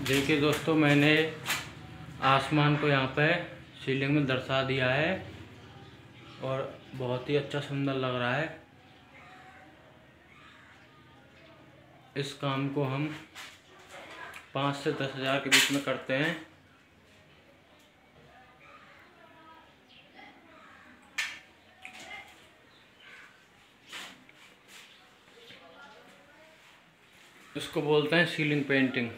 देखिए दोस्तों, मैंने आसमान को यहाँ पे सीलिंग में दर्शा दिया है और बहुत ही अच्छा सुंदर लग रहा है। इस काम को हम पाँच से दस हज़ार के बीच में करते हैं। इसको बोलते हैं सीलिंग पेंटिंग